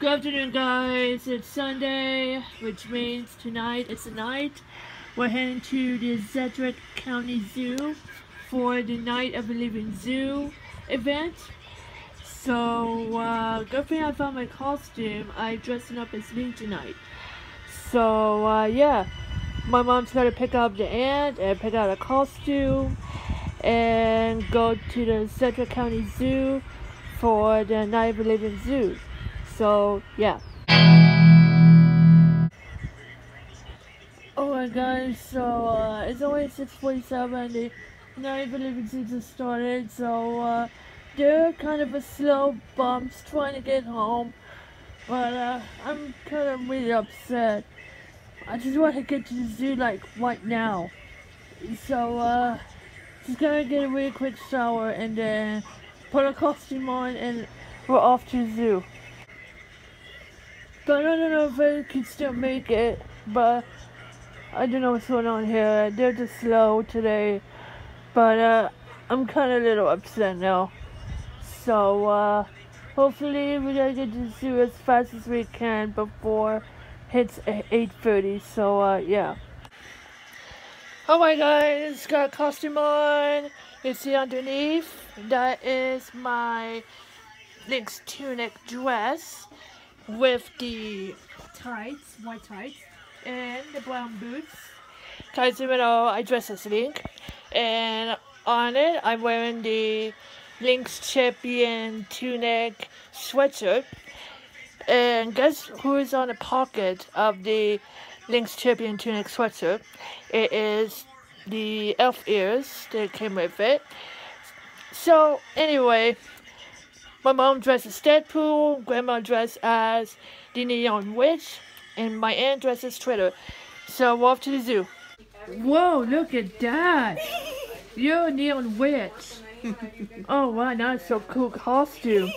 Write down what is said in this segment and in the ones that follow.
Good afternoon, guys. It's Sunday, which means tonight it's the night. We're heading to the Sedgwick County Zoo for the Night of the Living Zoo event. So, uh, good thing I found my costume. I'm dressing up as me tonight. So, uh, yeah. My mom's gonna pick up the ant and pick out a costume and go to the Sedgwick County Zoo for the Night of the Living Zoo. So, yeah. Oh my god, so uh, it's only 6.47 the Night of the Living Zoo just started, so uh, they're kind of a slow bumps trying to get home. But uh, I'm kind of really upset. I just want to get to the zoo like right now. So, uh, just gonna get a really quick shower and then put a costume on and we're off to the zoo. But I don't know if I can still make it, but I don't know what's going on here. They're just slow today, but uh, I'm kind of a little upset now. So uh, hopefully we gotta get to the zoo as fast as we can before hits 8:30. So uh, yeah. Oh my guys, got costume on. You see underneath, that is my Link's tunic dress with the tights, white tights, and the brown boots. Guys, even though I dress as Link, and on it I'm wearing the Link's champion tunic sweatshirt. And guess who is on the pocket of the Link's champion tunic sweatshirt? It is the elf ears that came with it. So anyway, my mom dressed as Deadpool, grandma dressed as the Neon Witch, and my aunt dressed as Twitter. So we're off to the zoo. Whoa, look at that! You're a Neon Witch. oh wow, that's so cool costume.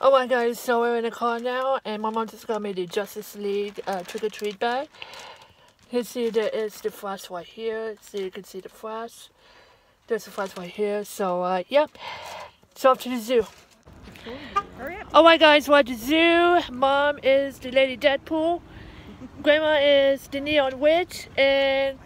Oh my god, so we're in the car now, and my mom just got me the Justice League uh, trick-or-treat bag. You see there is the flash right here, so you can see the flash. There's the flash right here, so uh, yeah. So off to the zoo. Oh my guys, we're at the zoo. Mom is the Lady Deadpool. Grandma is the Neon Witch, and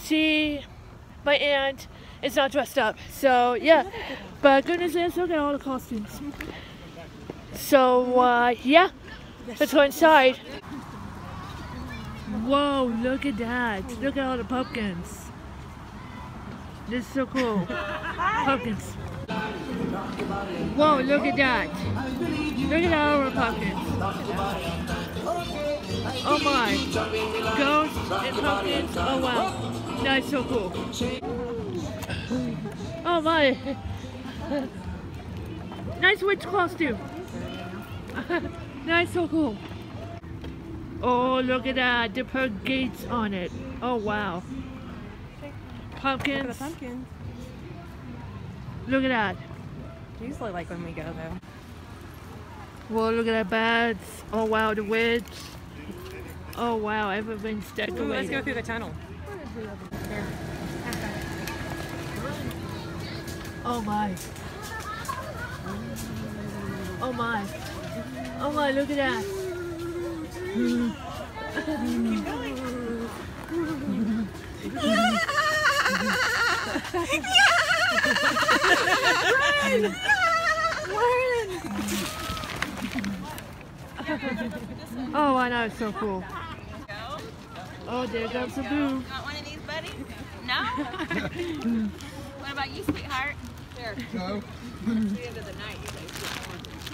she, my aunt, is not dressed up. So yeah, but goodness is, look at all the costumes. So uh, yeah, let's go inside. Whoa, look at that. Look at all the pumpkins. This is so cool. Pumpkins. Whoa, look at that. Look at our the pumpkins. Oh my. Ghosts and pumpkins. Oh wow. That's so cool. Oh my. Nice witch costume. That's so cool. Oh, look at that. They put gates on it. Oh, wow. Pumpkins. Look at that. Look like when we go though. Whoa, look at that bats. Oh, wow, the witch. Oh, wow, everything's Ooh, let's go through the tunnel. Oh, my. Oh, my. Oh, my, look at that. Oh, I know, it's so cool. Oh, there goes the boo. Want one of these, buddy? No? what about you, sweetheart? Here. No. You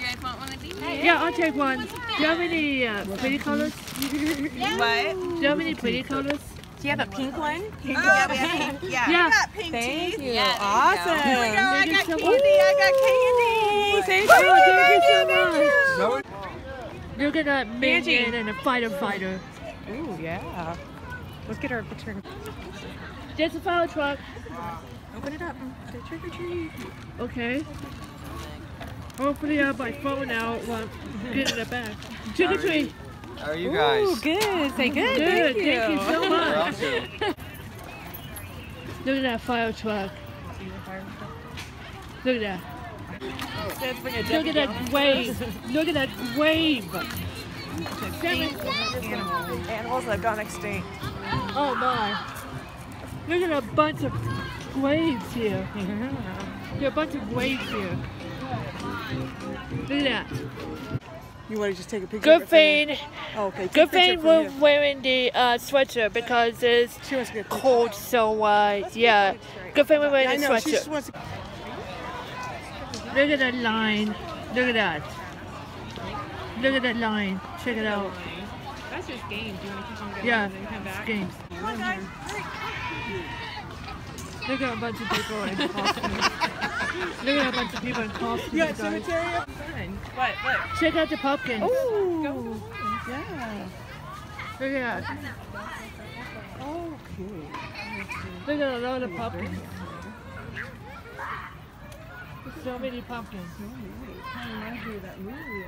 guys want one of these? Yeah, I'll take one. Do you have any uh, pretty colors? What? Do you have any pretty colors? Do you have a pink oh, one? Oh, yeah, we have pink. Yeah. Yeah. got pink Thank teeth. you. Yeah, there awesome. Oh Here we go. I Thank you got so candy. much. I got candy. Thank Oh, you. thank you so much. No. Look at that minion and a fighter fighter. Ooh, yeah. Let's get our picture. There's a fire truck. Open it up. Go trick or treat. Okay. Hopefully I have my phone out while I'm getting it back. Trick or treat. How are you guys? Ooh, good. Say good. Good. Thank you. Thank you so much. Look at that fire truck. Look at that. Look at that wave. Look at that wave. Seven. Animals. Animals that have gone extinct. Oh my. Look at a bunch of waves here. There are a bunch of waves here. Look at that. You want to just take a picture? Good of thing, Oh, okay. Take good a thing we're him. wearing the uh, sweater because it's She wants to get a picture. cold. So uh, yeah, good thing we're wearing I the know. She just sweater. wants to. Look at that line. Look at that. Look at that line. Check it out. That's just games. You want to keep on going Yeah, and then come it's back? Look at a bunch of people in costumes. Look at a bunch of people in costumes. Yeah, guys. cemetery. What? What? Check out the pumpkins. Ooh. Yeah. Look at that. Okay. Look at a lot of pumpkins. So many pumpkins. Kind of reminds me of that movie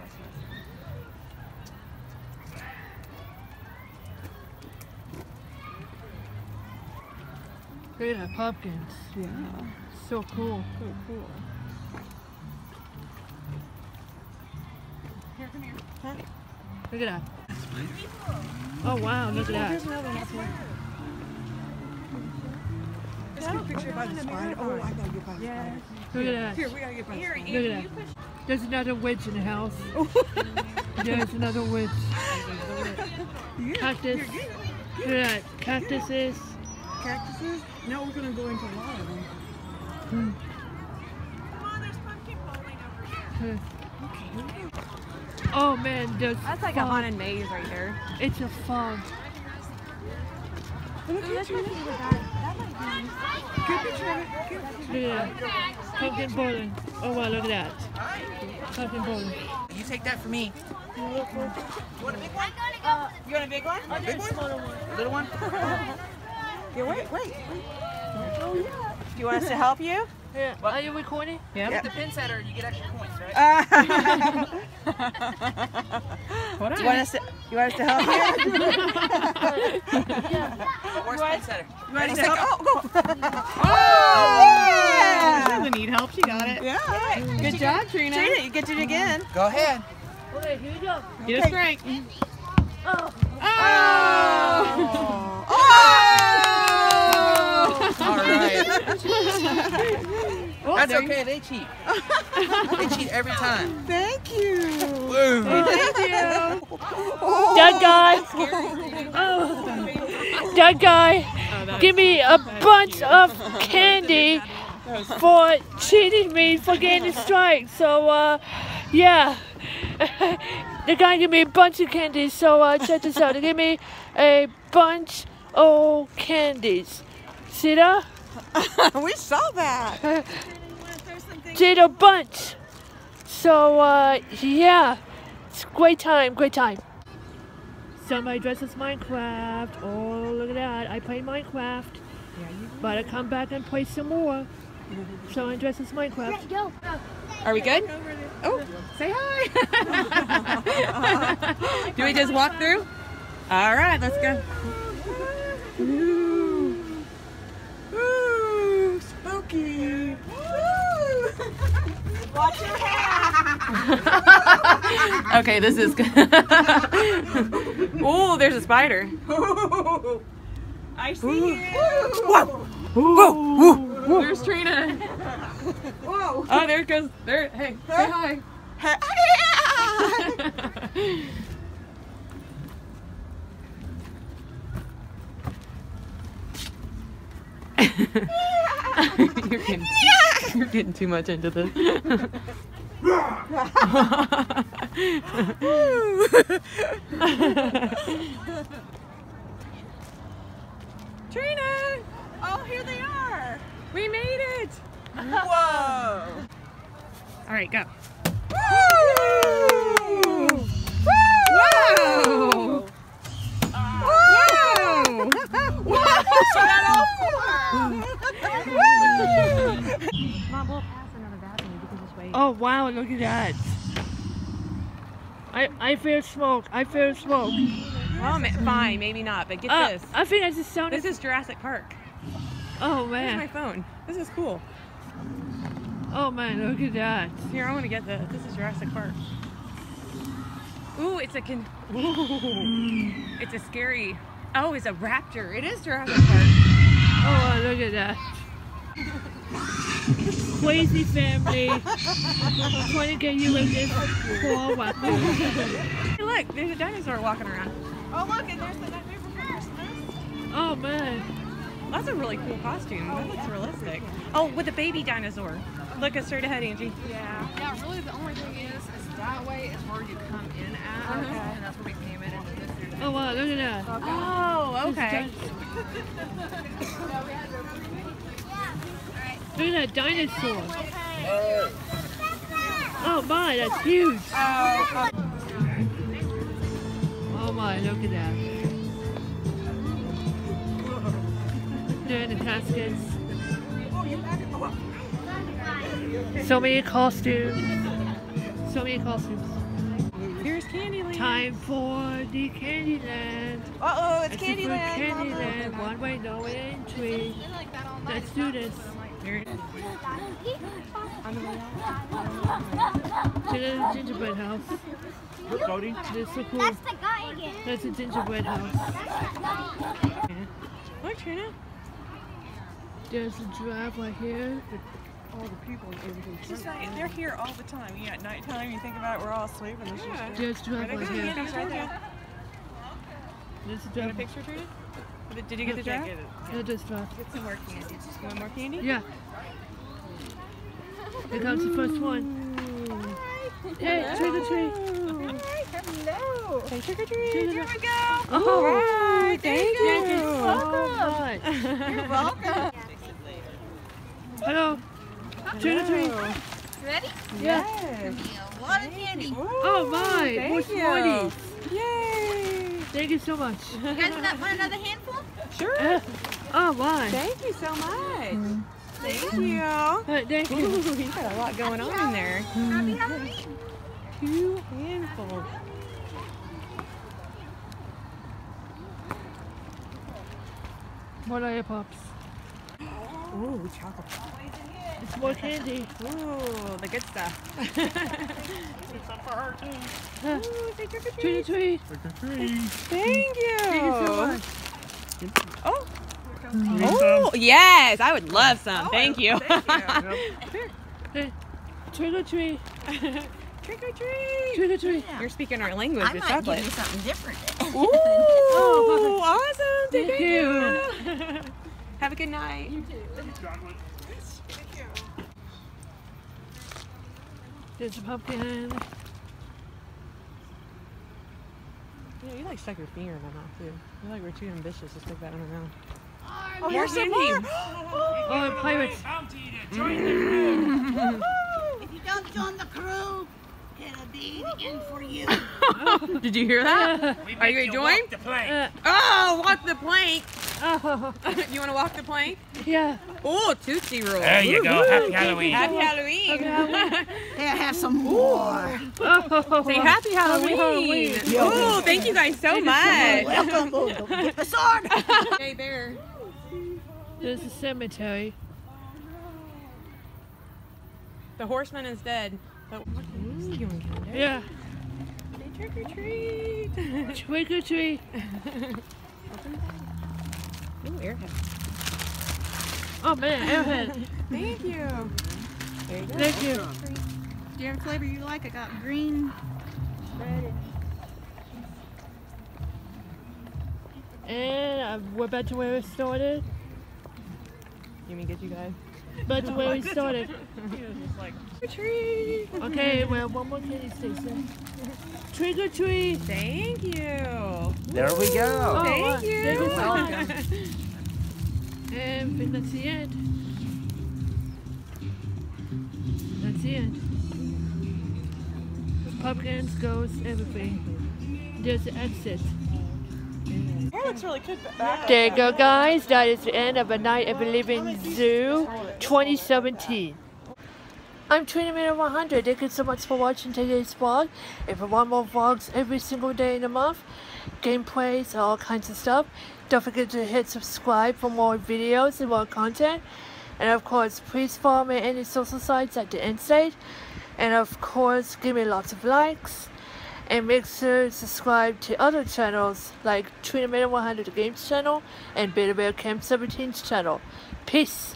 last night. Look at the pumpkins. Yeah. So cool. So cool. Look at that. Oh wow, look at that. Here's another one. Let's get a oh, picture by the spider. Oh, I gotta get by the spider. Look at that. Here, we gotta get by the spider. Look at that. There's another witch in the house. There's another witch. Cactus. Look at that. Cactuses. Cactuses. Now we're gonna go into a lot of them. Oh man, there's That's like a fog. haunted maze right there. It's a fog. Get a picture of it. Get a picture of it. Get a Look at that. Pumpkin bowling. Oh wow, look at that. Pumpkin bowling. You take that for me. I'm gonna go. You want a big one? A big one? A little one? Yeah, wait, wait. Oh, do you want us to help you? Yeah. Are you recording? Yeah. With the pin setter, you get extra points, right? Hold You want us to? You want us to help you? But where's pin setter? You want us to help? oh, go. Oh, yeah. She Doesn't need help. She got it. yeah. Good job, Trina. Trina, you get it again. Go ahead. Okay, here you go. Get a strike. Oh. Oh. All That's there you- okay. They cheat. They cheat every time. Thank you. Boom. That guy. Oh. That guy. Give me a bunch of candy for cheating me for getting a strike. So, uh, yeah. the guy gave me a bunch of candies. So, uh, check this out. He gave me a bunch of candies. See that? we saw that. Did a bunch. So, uh, yeah. It's great time, great time. Somebody dresses Minecraft. Oh, look at that. I play Minecraft. But I come back and play some more. Someone dresses Minecraft. Are we good? Oh, say hi. Do we just walk through? All right, let's go. Ooh. Ooh, spooky. Ooh. Watch your hand. Okay, this is good. Ooh, there's a spider. Ooh. I see it. Whoa, Whoa. Whoa. There's Trina. Whoa. Oh, there it goes. There. Hey, say hi. Hey. you're, getting, you're getting too much into this. Trina! Oh, here they are. We made it! Whoa. All right, go. Woo. Wow! Wow. Mom, we'll pass another balcony because it's way. Oh, look at that. I, I feel smoke. I feel smoke. Oh, ma- fine, maybe not, but get Uh, this. I think I just sound This is Jurassic Park. oh, man. Where's my phone? This is cool. Oh man, look at that. Here, I want to get this. This is Jurassic Park. Ooh, it's a con- Ooh, it's a scary. Oh, it's a raptor. It is Jurassic Park. Oh, wow, look at that. Crazy family trying to get you with this poor weapon. Hey, look, there's a dinosaur walking around. Oh, look, and there's the Nightmare Before Christmas. Oh man. That's a really cool costume. That looks realistic. Oh, with a baby dinosaur. Look, at straight ahead, Angie. Yeah. Yeah, really the only thing is, is that way is where you come in at. Okay. And that's where we came in and Oh wow, look at that. Oh, okay. Look at that dinosaur. Oh my, that's huge. Oh, oh. oh my, look at that. In the caskets. So many costumes. So many costumes. Here's Candyland. Time for the Candyland. Uh-oh, it's This is for Candyland. Candyland. One way, no entry. Let's do this. Here it is. To the gingerbread house. Cody? This is so cool. That's the guy again. That's a gingerbread house. That's the Trina. There's a giraffe right here. All the people Just like, they're here all the time. Yeah, at nighttime, you think about it, we're all asleep and there's just There's a giraffe right here. Candy's right there. There's a Got a picture, Trina? Did- Did you get the Can't get it. Yeah, there's a giraffe. Get some more candy. You want more candy? Yeah. Here comes the first one. Hey, trick or treat. Hello. Say trick or treat. Here we go. Oh, Hi, thank thank you you. so much. You're welcome. Hello. Trick or treat. Ready? Yeah. Yes. A lot of candy. Oh my, Thank more you. Smarties. Yay. Thank you so much. You guys want want another handful? Sure. Uh, oh my. Thank you so much. Thank you. Uh, thank you. Ooh, you got a lot going on in there. Happy Halloween. Two handfuls. More pops? Ooh, chocolate. It's more candy. Ooh, the good stuff. Uh, Ooh, say trick or trick or treat. treat. Thank you. Thank you so much. Oh. Oh, yes. I would love some. Oh, thank you. Hey, trick or treat. trick or treat. Trick or treat. You're speaking our language I with might give chocolate. you something different. Ooh, Oh, awesome. Thank, Thank you. Have a good night. There's a pumpkin. Yeah, you like stuck your finger in my mouth too. You like we're too ambitious to stick that in my mouth. Oh, here's some candy. more. Oh, and pirates. If you don't join the crew, it'll be the end for you. Did you hear that? Are you going to join? Uh, Oh, walk the plank. Oh, you want to walk the plank? yeah. Oh, Tootsie Roll. There you go. Happy Halloween. Happy Halloween. Here, have some more. Oh, Say happy Halloween. Halloween. Oh, thank you guys so much. Welcome. Don't get the sword. Hey there. There's a cemetery. The horseman is dead. But Ooh, you want candy? Yeah. Say trick or treat. Trick or treat. Ooh, airhead. Oh man, airhead. Thank you. There you go. Thank you. Do you have a flavor you like? I got green, red, and And uh, we're back to where we started. You mean get you guys? Back to where we started. Treat. Okay, we have one more candy station. Trick or treat. Thank you. There we go. Oh, Thank wow. you. Thank you so much. Um, and I that's the end. That's the end. Pumpkins, ghosts, everything. There's the exit. Hair looks really good. There you go, guys. That is the end of A Night at the Living Zoo 2017. I'm Trina 100. Thank you so much for watching today's vlog. If you want more vlogs every single day in the month, gameplays, all kinds of stuff, don't forget to hit subscribe for more videos and more content. And of course, please follow me on any social sites at the end state. And of course, give me lots of likes. And make sure to subscribe to other channels like Trinity 100 Games channel and Beta Bear Camp 17's channel. Peace!